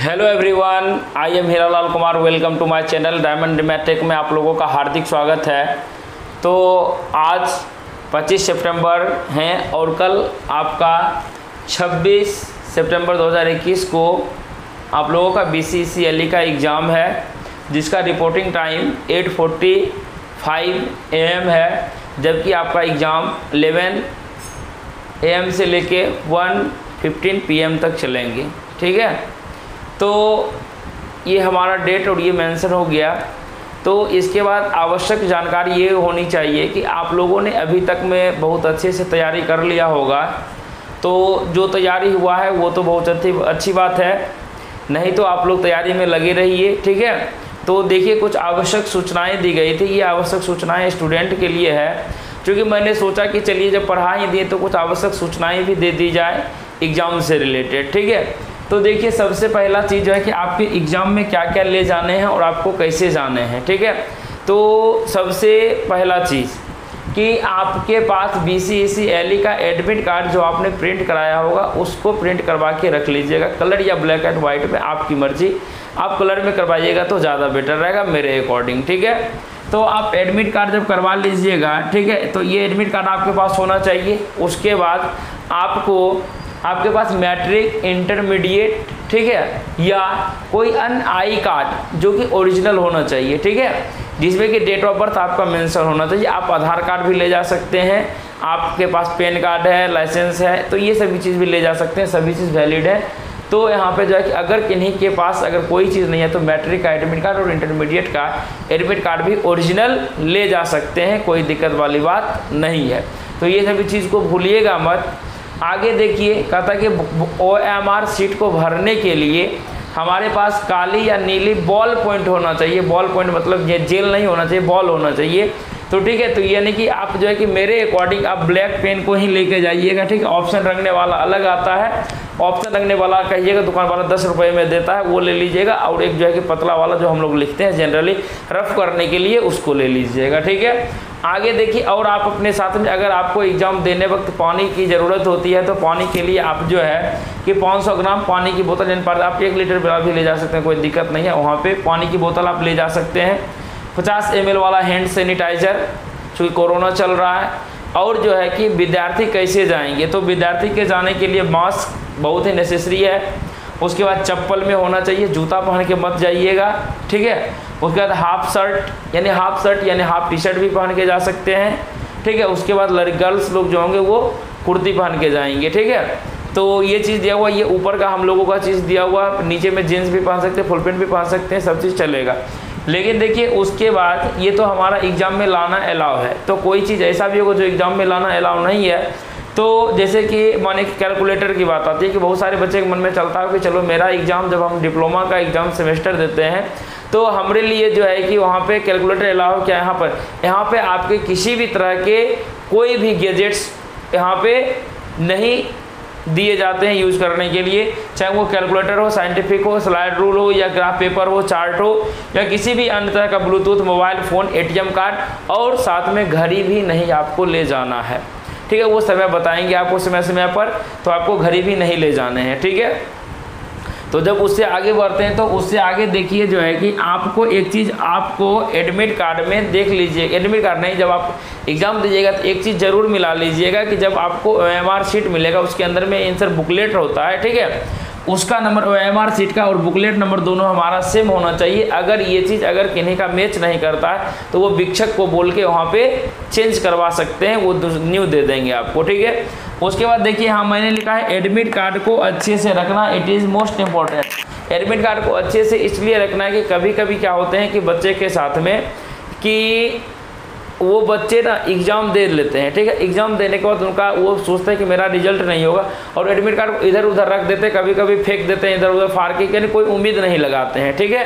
Hello everyone I am Hiralal Kumar welcome to my channel diamond matech में आप लोगों का हार्दिक स्वागत है। तो आज 25 सितंबर हैं और कल आपका 26 सितंबर 2021 को आप लोगों का बी e का एग्ज़ाम है, जिसका रिपोर्टिंग टाइम 8:45 एम है, जबकि आपका एग्ज़ाम 11 एम से लेके 1:15 पीएम तक चलेंगे। ठीक है? तो ये हमारा डेट और ये मेंशन हो गया। तो इसके बाद आवश्यक जानकारी ये होनी चाहिए कि आप लोगों ने अभी तक में बहुत अच्छे से तैयारी कर लिया होगा। तो जो तैयारी हुआ है, वो तो बहुत अच्छी अच्छी बात है। नहीं तो आप लोग तैयारी में लगे रहिए, ठीक है? तो देखिए, कुछ आवश्यक सूचनाएँ दी गई थी। ये आवश्यक सूचनाएँ स्टूडेंट के लिए है। क्योंकि मैंने सोचा कि चलिए, जब पढ़ा ही दिए तो कुछ आवश्यक सूचनाएँ भी दे दी जाए एग्ज़ाम से रिलेटेड ठीक है? तो देखिए, सबसे पहला चीज़ जो है कि आपके एग्ज़ाम में क्या क्या ले जाने हैं और आपको कैसे जाने हैं, ठीक है? तो सबसे पहला चीज़ कि आपके पास बी सी सी एल का एडमिट कार्ड जो आपने प्रिंट कराया होगा, उसको प्रिंट करवा के रख लीजिएगा। कलर या ब्लैक एंड वाइट में आपकी मर्ज़ी। आप कलर में करवाइएगा तो ज़्यादा बेटर रहेगा मेरे अकॉर्डिंग ठीक है? तो आप एडमिट कार्ड जब करवा लीजिएगा, ठीक है? तो ये एडमिट कार्ड आपके पास होना चाहिए। उसके बाद आपको आपके पास मैट्रिक इंटरमीडिएट ठीक है? या कोई अन आई कार्ड जो कि ओरिजिनल होना चाहिए, ठीक है? जिसमें कि डेट ऑफ़ बर्थ आपका मेंशन होना चाहिए। आप आधार कार्ड भी ले जा सकते हैं। आपके पास पैन कार्ड है लाइसेंस है तो ये सभी चीज़ भी ले जा सकते हैं। सभी चीज़ वैलिड है। तो यहाँ पे जो है कि अगर किन्हीं के पास अगर कोई चीज़ नहीं है तो मैट्रिक का एडमिट कार्ड और इंटरमीडिएट का एडमिट कार्ड भी ओरिजिनल ले जा सकते हैं। कोई दिक्कत वाली बात नहीं है। तो ये सभी चीज़ को भूलिएगा मत। आगे देखिए कहता कि ओ एम आर सीट को भरने के लिए हमारे पास काली या नीली बॉल पॉइंट होना चाहिए। बॉल पॉइंट मतलब ये जेल नहीं होना चाहिए बॉल होना चाहिए। तो ठीक है तो यानी कि आप जो है कि मेरे अकॉर्डिंग आप ब्लैक पेन को ही लेके जाइएगा, ठीक है? ऑप्शन रंगने वाला अलग आता है। ऑप्शन रंगने वाला कहिएगा, दुकान वाला दस रुपये में देता है, वो ले लीजिएगा और एक जो है कि पतला वाला जो हम लोग लिखते हैं जनरली रफ करने के लिए उसको ले लीजिएगा, ठीक है? आगे देखिए, और आप अपने साथ में अगर आपको एग्ज़ाम देने वक्त पानी की ज़रूरत होती है तो पानी के लिए आप जो है कि 500 ग्राम पानी की बोतल इन पर आप एक लीटर भी ले जा सकते हैं, कोई दिक्कत नहीं है। वहाँ पे पानी की बोतल आप ले जा सकते हैं। 50 एम वाला हैंड सैनिटाइज़र चूँकि कोरोना चल रहा है, और जो है कि विद्यार्थी कैसे जाएँगे? तो विद्यार्थी के जाने के लिए मास्क बहुत ही नेसेसरी है। उसके बाद चप्पल में होना चाहिए, जूता पहन के मत जाइएगा, ठीक है? उसके बाद हाफ़ शर्ट यानी हाफ़ शर्ट यानी हाफ़ टी शर्ट भी पहन के जा सकते हैं, ठीक है? उसके बाद लड़ गर्ल्स लोग जो होंगे वो कुर्ती पहन के जाएँगे, ठीक है? तो ये चीज़ दिया हुआ, ये ऊपर का हम लोगों का चीज़ दिया हुआ, नीचे में जीन्स भी पहन सकते हैं फुल पेंट भी पहन सकते हैं, सब चीज़ चलेगा। लेकिन देखिए, उसके बाद ये तो हमारा एग्ज़ाम में लाना अलाउ है। तो कोई चीज़ ऐसा भी होगा जो एग्ज़ाम में लाना अलाउ नहीं है तो जैसे कि माने कैलकुलेटर की बात आती है कि बहुत सारे बच्चे के मन में चलता है कि चलो मेरा एग्ज़ाम जब हम डिप्लोमा का एग्ज़ाम सेमेस्टर देते हैं तो हमारे लिए जो है कि वहाँ पे कैलकुलेटर अलाव क्या यहाँ पर? यहाँ पे आपके किसी भी तरह के कोई भी गैजेट्स यहाँ पे नहीं दिए जाते हैं यूज़ करने के लिए। चाहे वो कैलकुलेटर हो साइंटिफिक हो स्लाइड रूल हो या ग्राफ पेपर हो चार्ट हो या किसी भी अन्य तरह का Bluetooth mobile phone ATM card और साथ में घड़ी भी नहीं आपको ले जाना है। ठीक है, वो समय बताएँगे आपको समय समय पर तो आपको घड़ी भी नहीं ले जाने हैं, ठीक है? तो जब उससे आगे बढ़ते हैं तो उससे आगे देखिए जो है कि आपको एक चीज़, आपको एडमिट कार्ड में देख लीजिए एडमिट कार्ड नहीं, जब आप एग्ज़ाम दीजिएगा तो एक चीज़ ज़रूर मिला लीजिएगा कि जब आपको एम शीट मिलेगा, उसके अंदर में आंसर बुकलेट होता है, ठीक है? उसका नंबर एम आर सीट का और बुकलेट नंबर दोनों हमारा सेम होना चाहिए। अगर ये चीज़ अगर किन्हीं का मैच नहीं करता है तो वो भिक्षक को बोल के वहाँ पे चेंज करवा सकते हैं, वो न्यू दे देंगे आपको, ठीक है? उसके बाद देखिए हाँ मैंने लिखा है एडमिट कार्ड को अच्छे से रखना it is most important admit card को अच्छे से इसलिए रखना है कि कभी कभी क्या होते हैं कि बच्चे के साथ में कि वो बच्चे ना एग्ज़ाम दे लेते हैं, ठीक है? एग्ज़ाम देने के बाद उनका वो सोचते हैं कि मेरा रिज़ल्ट नहीं होगा और एडमिट कार्ड इधर उधर रख देते हैं कभी कभी फेंक देते हैं इधर उधर फाड़ के, यानी कोई उम्मीद नहीं लगाते हैं, ठीक है?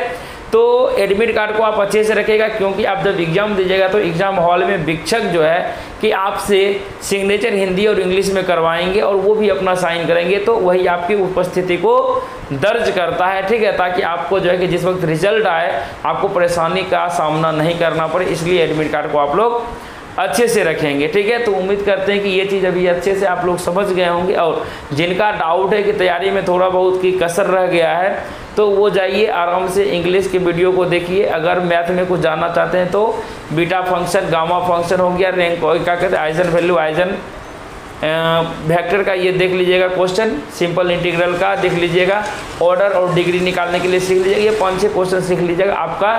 तो एडमिट कार्ड को आप अच्छे से रखेगा क्योंकि आप जब एग्ज़ाम दीजिएगा तो एग्ज़ाम हॉल में भिक्षक जो है कि आपसे सिग्नेचर हिंदी और इंग्लिश में करवाएँगे और वो भी अपना साइन करेंगे तो वही आपकी उपस्थिति को दर्ज करता है, ठीक है? ताकि आपको जो है कि जिस वक्त रिज़ल्ट आए, आपको परेशानी का सामना नहीं करना पड़े, इसलिए एडमिट कार्ड को आप लोग अच्छे से रखेंगे, ठीक है? तो उम्मीद करते हैं कि ये चीज़ अभी अच्छे से आप लोग समझ गए होंगे और जिनका डाउट है कि तैयारी में थोड़ा बहुत की कसर रह गया है तो वो जाइए आराम से इंग्लिश के वीडियो को देखिए। अगर मैथ में कुछ जानना चाहते हैं तो बीटा फ़ंक्शन गामा फ़ंक्शन हो गया रैंक क्या कहते हैं? आइजन वैल्यू आइजन वेक्टर का ये देख लीजिएगा क्वेश्चन सिंपल इंटीग्रल का देख लीजिएगा ऑर्डर और डिग्री निकालने के लिए सीख लीजिएगा, ये पाँच छः क्वेश्चन सीख लीजिएगा, आपका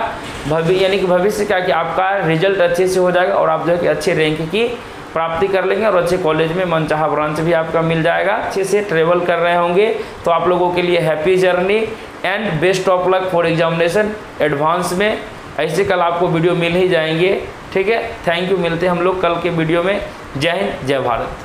भविष्य यानी कि भविष्य क्या कि आपका रिज़ल्ट अच्छे से हो जाएगा और आप जो है कि अच्छे रैंक की प्राप्ति कर लेंगे और अच्छे कॉलेज में मनचाहा ब्रांच भी आपका मिल जाएगा, अच्छे से ट्रेवल कर रहे होंगे तो आप लोगों के लिए happy journey and best of luck for examination advance में। ऐसे कल आपको वीडियो मिल ही जाएँगे, ठीक है? थैंक यू मिलते हैं हम लोग कल के वीडियो में। जय हिंद, जय भारत।